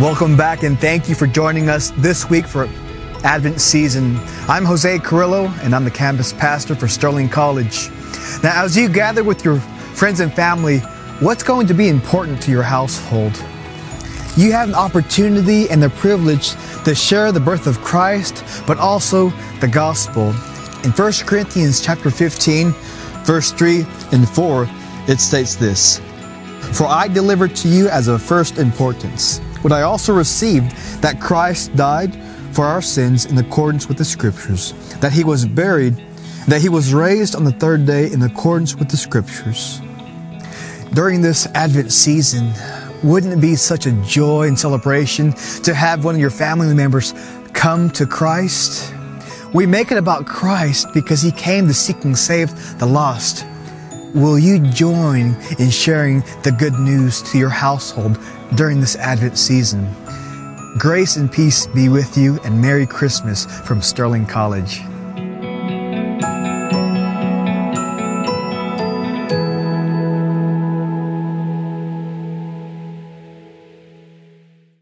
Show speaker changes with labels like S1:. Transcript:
S1: Welcome back and thank you for joining us this week for Advent season. I'm Jose Carrillo and I'm the campus pastor for Sterling College. Now, as you gather with your friends and family, what's going to be important to your household? You have an opportunity and the privilege to share the birth of Christ, but also the gospel. In 1 Corinthians chapter 15, verse 3 and 4, it states this For I delivered to you as of first importance what I also received that Christ died for our sins in accordance with the Scriptures, that he was buried, that he was raised on the third day in accordance with the Scriptures. During this Advent season, wouldn't it be such a joy and celebration to have one of your family members come to Christ? We make it about Christ because he came to seek and save the lost. Will you join in sharing the good news to your household during this Advent season? Grace and peace be with you and Merry Christmas from Sterling College.